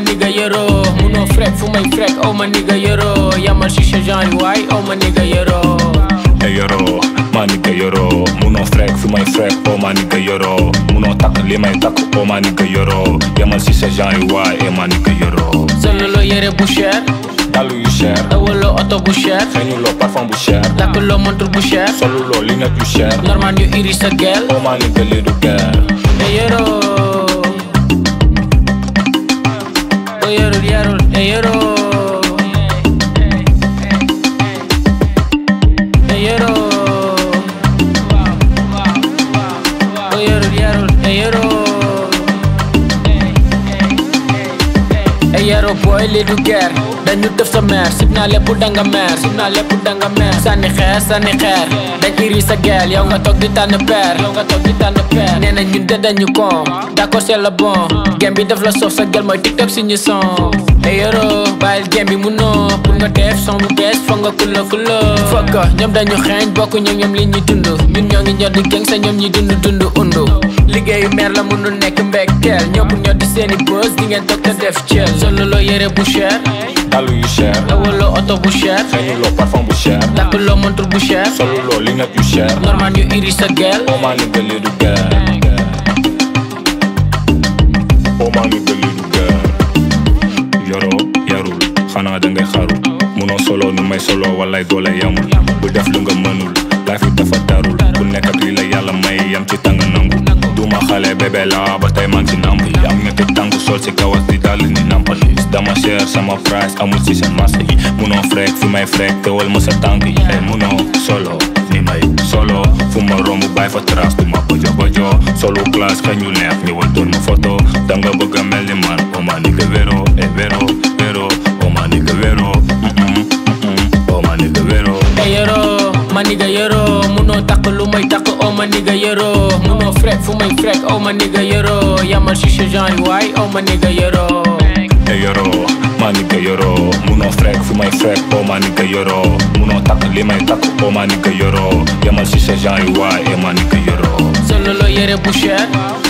nigga yoro Munoo frek fu may frek oh ma nigga yoro Yamal si sa genre waay oh ma nigga yoro Hey yoro, ma nigga yoro Munoo frek fi may frek oh ma nigga yoro Munoo takk li may takk oh ma nigga yoro Yamal si sa genre waay eh ma nigga yoro Solo loo yére bu cher Dalu yu cher dawaloo oto bu cher Xeeñuloo parfum bu cher lakkuloo montre bu cher Soluloo lunette yu cher normal ñu iri sa gel. Oh ma nigga lii du e yoro e yoro e yaro boy lii du guerre dañu def sa mère sib naa lépp danga mère sib naa lépp danga mère sànni xeer sànni xeer dañ iri sa gel yow nga toog di tànn père yow nga toog di tànn père nee ñun de dañu d'accord c'est le bon gem bi def la soof sa gel mooy tiktok suñu son e yoro bàyyil gem bi munoo pour nga def son bu bees foog nga kulla kulla fokk ñoom dañu xeeñ bokk ñoom ñoom li ñuy dund ñun ñoo ngi ñor di geng sa ñoom ñi dund dund undu liggéeyu meer la mënul nekk mbekkeel ñoo pour ñoo di seeni bës di ngeen toog te def ceel solo loo yére bu cher Dalu yu cher dawaloo oto bu cher Xeeñuloo parfum bu cher lakkuloo montre bu cher Soluloo lunette yu cher normal ñu iri sa gel. Oh nigga lii du guerre oh ma nigga du guerre Yoro yarul xanaa dangay xaru munoo solo nu may solo walay doole yamul. Bu def lu nga mënul namp yi am ñetti tànk sol ci kawas di dal ni nampal dama cher sama price amul ci seen marché yi munoo frek fi may frek teewal ma sa tànk yi ay munoo solo ni may solo. Fu ma romb bàyyi fa trace du ma bojo bojo. Solo classe ka ñu neex ñëwal doon ma photo? Danga bëgg a mel ni man oh ma nigga vero eh vero vero. Oh ma nigga vero mm mm mm oh ma nigga vero. E yoro ma nigga yoro munoo takk lu may takk oh ma nigga yoro munoo frek fu may frek oh ma nigga yoro yamal si sa genre waay oh ma nigga yoro Hey yoro, ma nigga yoro Munoo frek fi may frek, oh ma nigga yoro Munoo takk li may takk, oh ma nigga yoro Yamal si sa genre yi waay, eh ma nigga yoro solo loo yére bu cher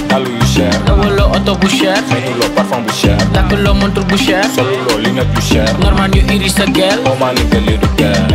Dalu yu cher dawaloo oto bu cher Xeeñuloo parfum bu cher lakkuloo montre bu cher Soluloo lunette yu cher normal ñu iri sa gel Oh ma nigga lii du guerre